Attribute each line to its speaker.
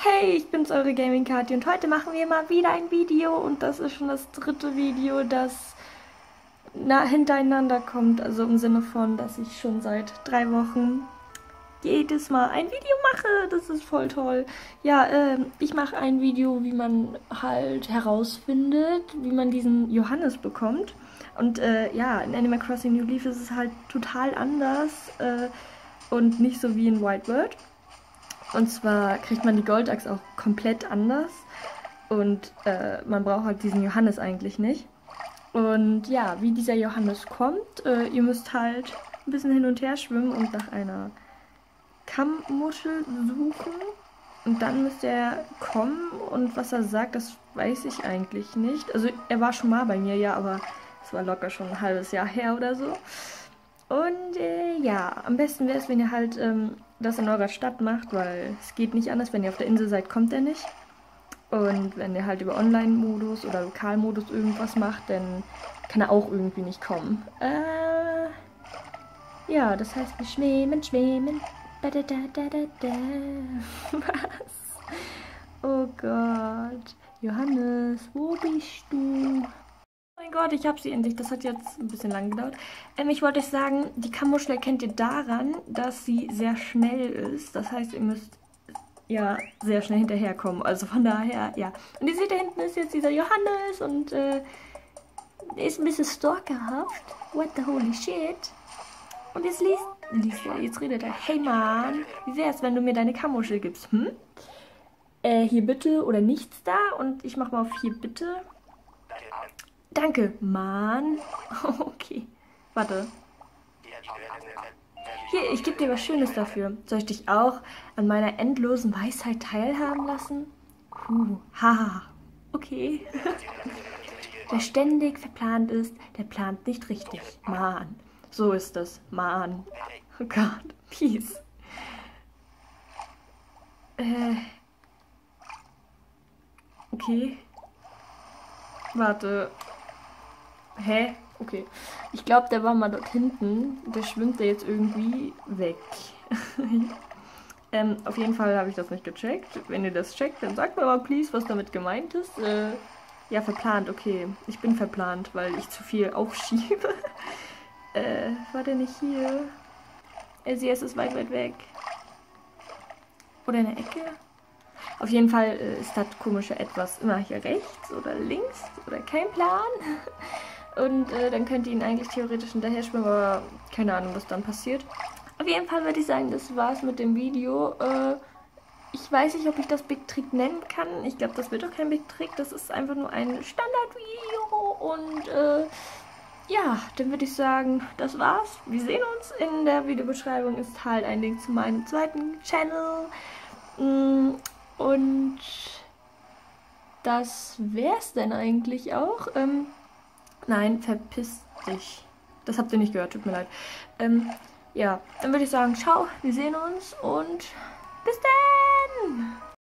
Speaker 1: Hey, ich bin's, eure Gaming Kati und heute machen wir mal wieder ein Video und das ist schon das dritte Video, das na, hintereinander kommt. Also im Sinne von, dass ich schon seit drei Wochen jedes Mal ein Video mache. Das ist voll toll. Ja, äh, ich mache ein Video, wie man halt herausfindet, wie man diesen Johannes bekommt. Und äh, ja, in Animal Crossing New Leaf ist es halt total anders äh, und nicht so wie in White World. Und zwar kriegt man die Goldachs auch komplett anders. Und äh, man braucht halt diesen Johannes eigentlich nicht. Und ja, wie dieser Johannes kommt, äh, ihr müsst halt ein bisschen hin und her schwimmen und nach einer Kammmuschel suchen. Und dann müsst er kommen und was er sagt, das weiß ich eigentlich nicht. Also er war schon mal bei mir, ja, aber es war locker schon ein halbes Jahr her oder so. Und äh, ja, am besten wäre es, wenn ihr halt ähm, das in eurer Stadt macht, weil es geht nicht anders. Wenn ihr auf der Insel seid, kommt er nicht. Und wenn ihr halt über Online-Modus oder Lokalmodus irgendwas macht, dann kann er auch irgendwie nicht kommen. Äh, ja, das heißt, wir schwimmen, schwimmen. Was? Oh Gott. Johannes, wo bist du? Mein Gott, ich habe sie endlich. Das hat jetzt ein bisschen lang gedauert. Ähm, ich wollte euch sagen, die Kammuschel erkennt ihr daran, dass sie sehr schnell ist. Das heißt, ihr müsst ja sehr schnell hinterherkommen. Also von daher, ja. Und ihr seht, da hinten ist jetzt dieser Johannes und äh, ist ein bisschen stalkerhaft. What the holy shit. Und jetzt liest, liest er, jetzt redet er. Hey Mann, wie wär's, wenn du mir deine Kammuschel gibst? Hm? Äh, hier bitte oder nichts da. Und ich mach mal auf hier bitte. Danke, Mann. Okay, warte. Hier, ich gebe dir was Schönes dafür. Soll ich dich auch an meiner endlosen Weisheit teilhaben lassen? Huh, haha. Okay. Wer ständig verplant ist, der plant nicht richtig. Mann. So ist es. Mann. Oh Gott. Peace. Äh. Okay. Warte. Hä? Okay. Ich glaube, der war mal dort hinten. Der schwimmt da jetzt irgendwie weg. ähm, auf jeden Fall habe ich das nicht gecheckt. Wenn ihr das checkt, dann sagt mir mal please, was damit gemeint ist. Äh, ja, verplant, okay. Ich bin verplant, weil ich zu viel aufschiebe. äh, war der nicht hier? LCS ist weit, weit weg. Oder in der Ecke? Auf jeden Fall äh, ist das komische Etwas immer hier rechts oder links oder kein Plan. Und äh, dann könnt ihr ihn eigentlich theoretisch hinterher schwimmen, aber keine Ahnung, was dann passiert. Auf jeden Fall würde ich sagen, das war's mit dem Video. Äh, ich weiß nicht, ob ich das Big Trick nennen kann. Ich glaube, das wird doch kein Big Trick. Das ist einfach nur ein Standardvideo. Und äh, ja, dann würde ich sagen, das war's. Wir sehen uns. In der Videobeschreibung ist halt ein Link zu meinem zweiten Channel. Mm, und das wär's denn eigentlich auch. Ähm, Nein, verpiss dich. Das habt ihr nicht gehört, tut mir leid. Ähm, ja, dann würde ich sagen, ciao, wir sehen uns und bis dann!